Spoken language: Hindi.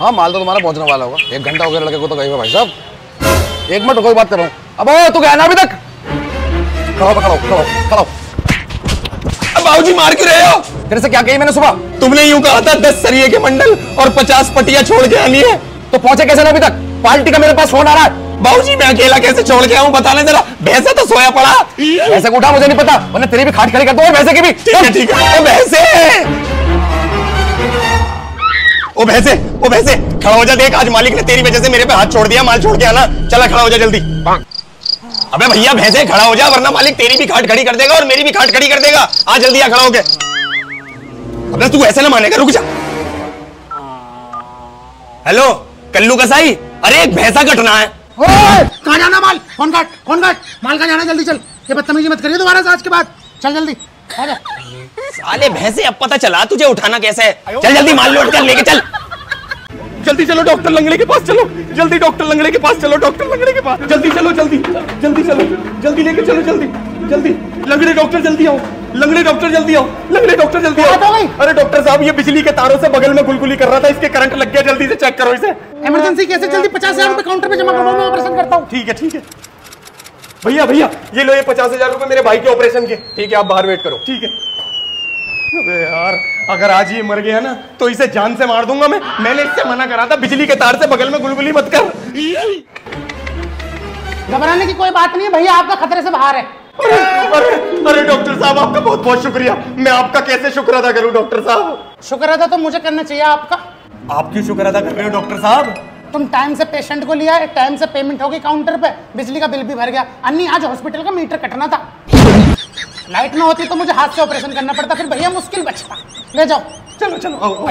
हाँ माल तो तुम्हारा पहुँचने वाला होगा। एक घंटा हो गया लड़के को तो हुए भाई साहब। एक मिनट कोई बात कर रहा हूँ। अब तू गया ना अभी तक? खड़ा खड़ा खड़ा खड़ा। बाबूजी मार क्यों रहे हो? तेरे से क्या कही मैंने सुबह? तुमने यूँ कहा था दस सरिये के मंडल और पचास पटिया छोड़ के आनी है। तो पहुँचे कैसे ना अभी तक? पार्टी का मेरे पास फ़ोन आ रहा है। बाबूजी मैं अकेला कैसे छोड़ के आऊँ? बता ले जरा। भैंसा तो सोया पड़ा। ऐसे को उठा मुझे नहीं पता। वरना तेरी भी खाट खड़ी कर दो वैसे की भी। ठीक है ठीक है। भैंसे! ओ भैंसे ओ भैंसे, खड़ा हो जा देख, आज मालिक ने तेरी वजह से मेरे पे हाथ छोड़ दिया, माल छोड़ के आना। चला खड़ा हो जा जल्दी। अबे भैया, भैंसे, खड़ा हो जा, वरना मालिक तेरी भी खाट खड़ी कर देगा और मेरी भी खाट खड़ी कर देगा। आ जल्दी आ खड़ा हो के अबे तू ऐसे ना मानेगा, रुक जा। हेलो, कल्लू कसाई? अरे एक भैंसा कटना है। कहाँ जाना माल? कौन काट कौन काट माल का जाना जल्दी चल। ये बदतमीजी मत करिए दोबारा से आज के बाद। चल जल्दी। साले भैंसे अब पता चला तुझे उठाना कैसे है? चल जल्दी माल लोड कर लेके चल। जल्दी चलो डॉक्टर लंगड़े के पास चलो। जल्दी डॉक्टर लंगड़े के पास चलो डॉक्टर लंगड़े के पास। जल्दी चलो जल्दी। जल्दी चलो जल्दी लेके चलो जल्दी। जल्दी। लंगड़े डॉक्टर जल्दी आओ। लंगड़े डॉक्टर जल्दी आओ। लंगड़े डॉक्टर जल्दी आओ। अरे डॉक्टर साहब ये बिजली के तारों से बगल में गुलगुली कर रहा था इसके करंट लग गया जल्दी से चेक करो इसे। इमरजेंसी कैसे जल्दी पचास हज़ार रुपए काउंटर पे जमा करवाओ मैं ऑपरेशन करता हूँ। ठीक है ठीक है। भैया भैया ये लो ये पचास हज़ार रुपए मेरे भाई के ऑपरेशन के। ठीक है आप बाहर वेट करो। ठीक है। अबे यार अगर आज ये मर गया ना तो इसे जान से मार दूँगा मैं। मैंने इससे मना करा था बिजली के तार से बगल में गुलगुली मत कर। घबराने की कोई बात नहीं है भैया आपका खतरे से बाहर है। अरे अरे अरे डॉक्टर साहब आपका बहुत बहुत शुक्रिया। मैं आपका कैसे शुक्र अदा करूँ डॉक्टर साहब? शुक्र अदा तो मुझे करना चाहिए आपका। आप क्यों शुक्र अदा कर रहे हो डॉक्टर साहब? तुम टाइम से पेशेंट को लिया टाइम से पेमेंट होगी काउंटर पे बिजली का बिल भी भर गया अन्नी आज हॉस्पिटल का मीटर कटना था लाइट ना होती तो मुझे हाथ से ऑपरेशन करना पड़ता फिर भैया मुश्किल बचता ले जाओ चलो चलो आओ।